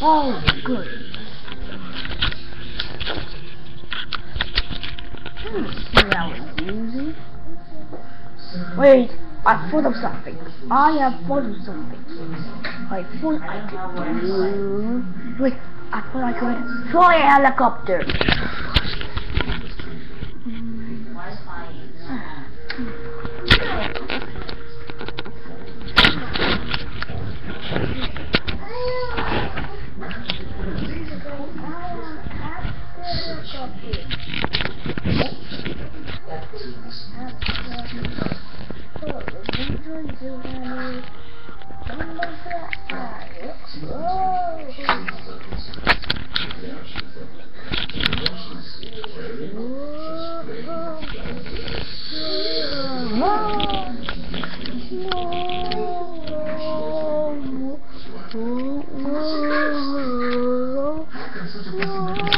Oh, good. That was easy. Wait, I thought of something. I have thought of something. I thought I could do... Wait, I thought I could fly a helicopter. 우와 우와 우와 우와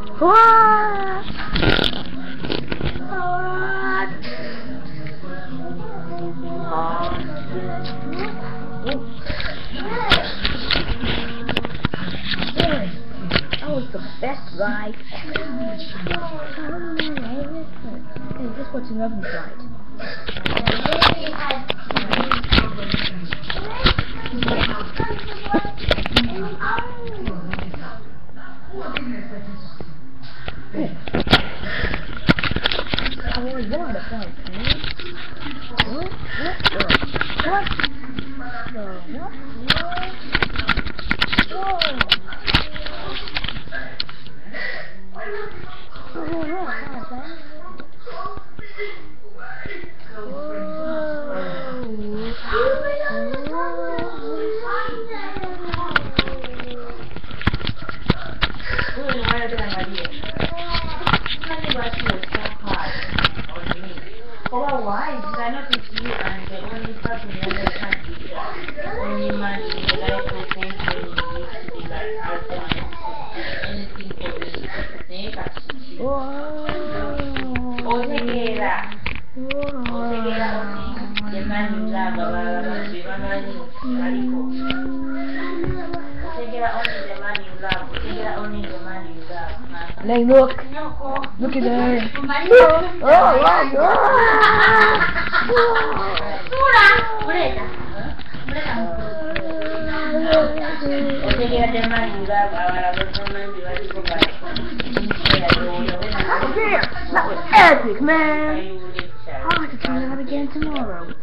What? That was the best ride. Hey, what's in Reverend's ride? I only wanted a phone, man. What? What? the- What? The what? Whoa! Oh, Hey, look. Look at that. Look. Oh, wow. That was epic, man. I'll have to turn it that again tomorrow.